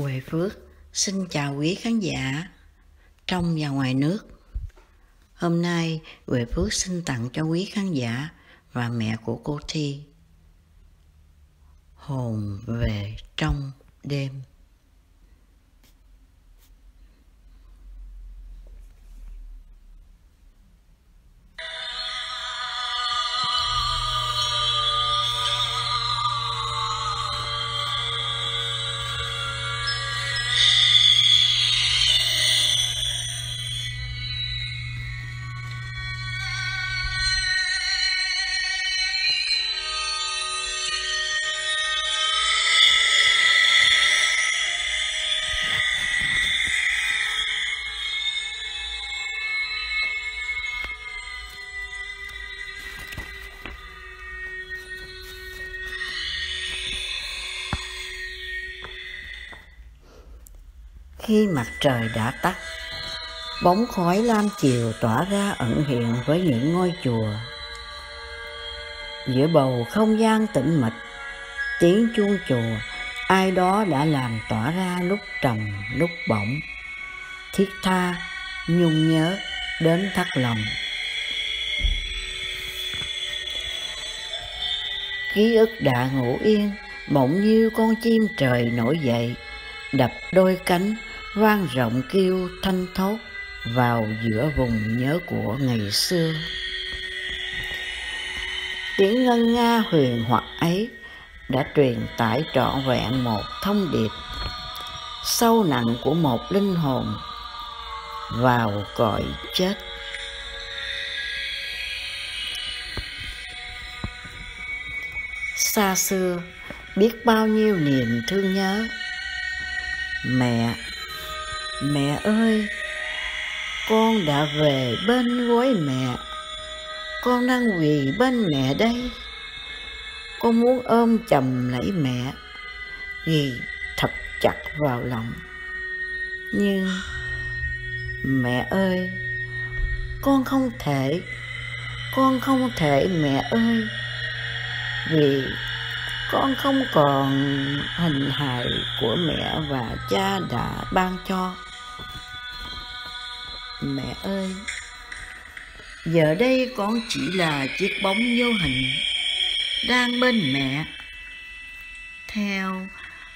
Huệ Phước, xin chào quý khán giả trong và ngoài nước. Hôm nay, Huệ Phước xin tặng cho quý khán giả và mẹ của cô Thi Hồn về trong đêm. Khi mặt trời đã tắt, bóng khói lam chiều tỏa ra ẩn hiện với những ngôi chùa. Giữa bầu không gian tĩnh mịch, tiếng chuông chùa, ai đó đã làm tỏa ra lúc trầm lúc bổng, thiết tha, nhung nhớ đến thắt lòng. Ký ức đã ngủ yên, bỗng như con chim trời nổi dậy, đập đôi cánh vang rộng kêu thanh thốt vào giữa vùng nhớ của ngày xưa. Tiếng ngân nga huyền hoặc ấy đã truyền tải trọn vẹn một thông điệp sâu nặng của một linh hồn vào cõi chết. Xa xưa, biết bao nhiêu niềm thương nhớ. Mẹ Mẹ ơi, con đã về bên gối mẹ, con đang quỳ bên mẹ đây. Con muốn ôm chầm lấy mẹ, vì thật chặt vào lòng. Nhưng mẹ ơi, con không thể, con không thể mẹ ơi, vì con không còn hình hài của mẹ và cha đã ban cho Mẹ ơi, giờ đây con chỉ là chiếc bóng vô hình đang bên mẹ. Theo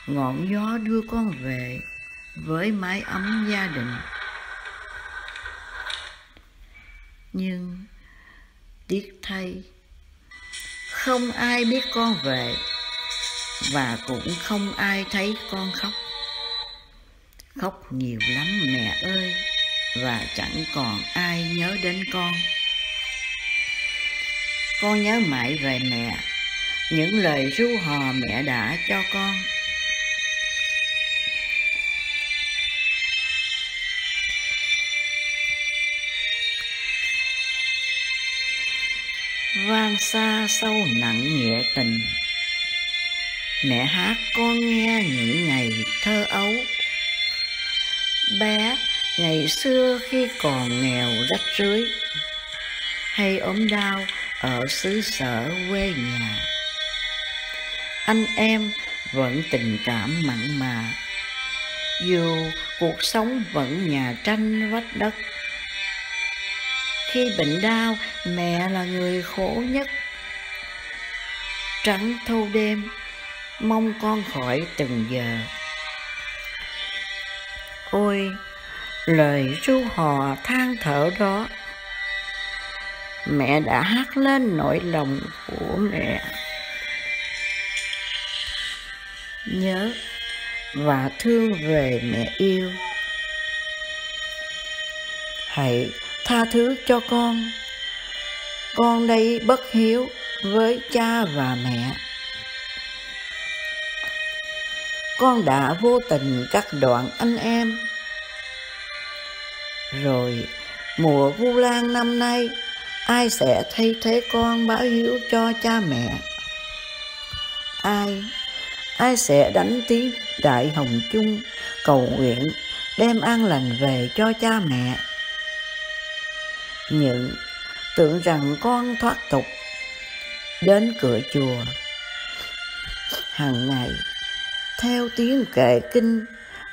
ngọn gió đưa con về với mái ấm gia đình. Nhưng tiếc thay, không ai biết con về và cũng không ai thấy con khóc. Khóc nhiều lắm mẹ ơi và chẳng còn ai nhớ đến con. Con nhớ mãi về mẹ, những lời ru hò mẹ đã cho con. Vang xa sâu nặng nghĩa tình Mẹ hát con nghe những ngày thơ ấu Bé Ngày xưa khi còn nghèo rách rưới, Hay ốm đau ở xứ sở quê nhà, Anh em vẫn tình cảm mặn mà. Dù cuộc sống vẫn nhà tranh vách đất, Khi bệnh đau, mẹ là người khổ nhất. Trắng thâu đêm, mong con khỏi từng giờ. Ôi lời ru hò than thở đó. Mẹ đã hát lên nỗi lòng của mẹ. Nhớ và thương về mẹ yêu. Hãy tha thứ cho con. Con đây bất hiếu với cha và mẹ. Con đã vô tình cắt đoạn anh em rồi, mùa vu lan năm nay, ai sẽ thay thế con báo hiếu cho cha mẹ? Ai ai sẽ đánh tiếng đại hồng chung, cầu nguyện đem an lành về cho cha mẹ? Những tưởng rằng con thoát tục, đến cửa chùa. Hàng ngày, theo tiếng kệ kinh,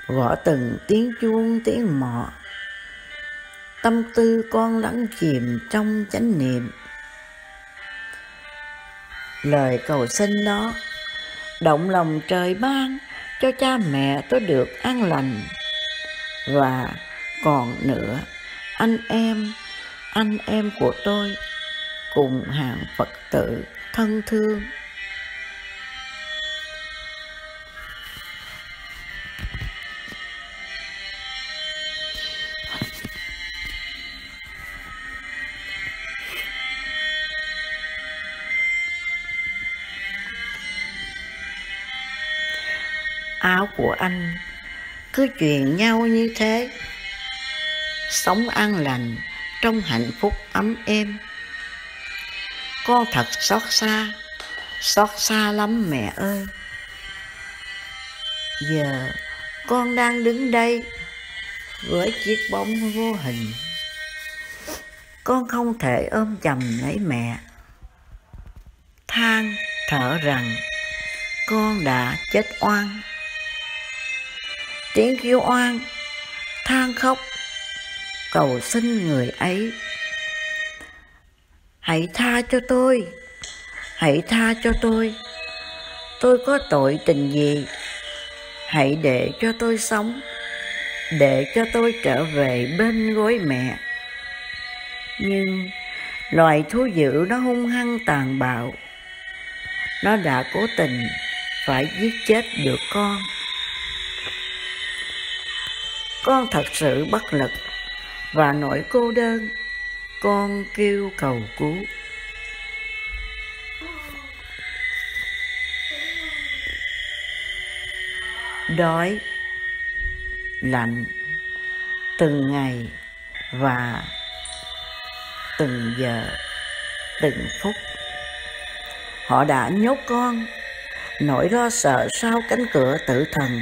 gõ từng tiếng chuông tiếng mọ tâm tư con lắng chìm trong chánh niệm. Lời cầu xin đó, động lòng trời ban cho cha mẹ tôi được an lành. Và còn nữa, anh em anh em của tôi cùng hàng phật tử thân thương. Áo của anh. Cứ truyền nhau như thế. Sống an lành, trong hạnh phúc ấm êm. Con thật xót xa xót xa lắm mẹ ơi. Giờ con đang đứng đây, với chiếc bóng vô hình. Con không thể ôm chầm lấy mẹ. Than thở rằng con đã chết oan tiếng kêu oan, than khóc, cầu xin người ấy. Hãy tha cho tôi, hãy tha cho tôi. Tôi có tội tình gì, hãy để cho tôi sống, để cho tôi trở về bên gối mẹ. Nhưng loài thú dữ nó hung hăng tàn bạo, nó đã cố tình phải giết chết được con con thật sự bất lực. Và nỗi cô đơn, con kêu cầu cứu. Đói, lạnh, từng ngày và từng giờ, từng phút. Họ đã nhốt con, nỗi lo sợ sau cánh cửa tử thần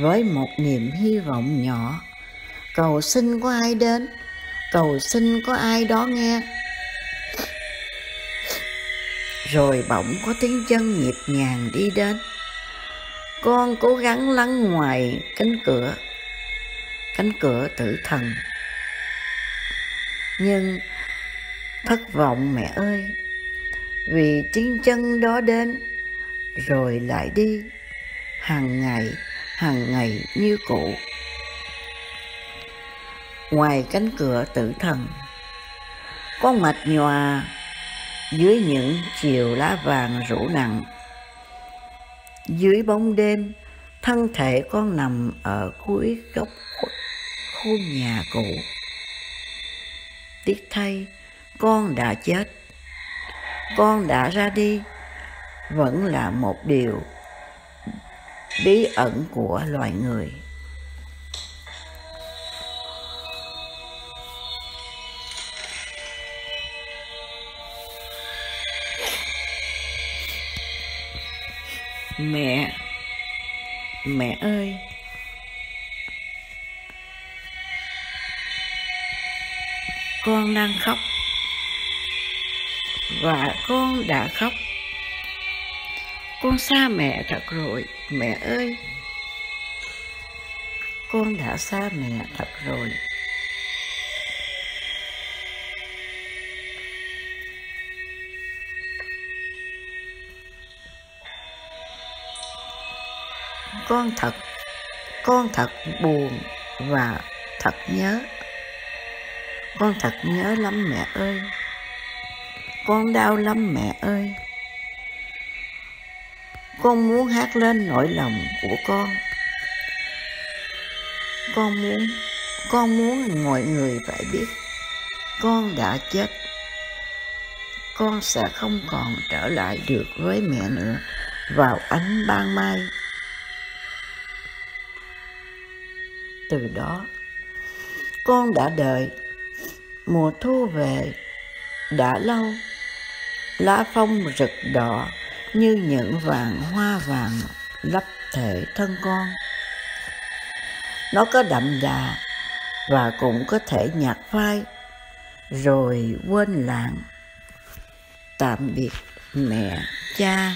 với một niềm hy vọng nhỏ. Cầu xin có ai đến? Cầu xin có ai đó nghe? Rồi bỗng có tiếng chân nhịp nhàng đi đến. Con cố gắng lắng ngoài cánh cửa. Cánh cửa tử thần. Nhưng thất vọng mẹ ơi, vì tiếng chân đó đến, rồi lại đi hàng ngày hàng ngày như cũ. Ngoài cánh cửa tử thần con mạch nhòa dưới những chiều lá vàng rủ nặng. Dưới bóng đêm, thân thể con nằm ở cuối góc khu nhà cũ. Tiếc thay, con đã chết. Con đã ra đi, vẫn là một điều bí ẩn của loài người. Mẹ mẹ ơi. Con đang khóc. Và con đã khóc. Con xa mẹ thật rồi mẹ ơi, con đã xa mẹ thật rồi. Con thật con thật buồn và thật nhớ. Con thật nhớ lắm mẹ ơi. Con đau lắm mẹ ơi con muốn hát lên nỗi lòng của con. Con muốn con muốn mọi người phải biết, con đã chết. Con sẽ không còn trở lại được với mẹ nữa vào ánh ban mai. Từ đó, con đã đợi mùa thu về đã lâu, lá phong rực đỏ như những vàng hoa vàng lấp thể thân con. Nó có đậm đà và cũng có thể nhạt phai rồi quên lãng. Tạm biệt mẹ, cha.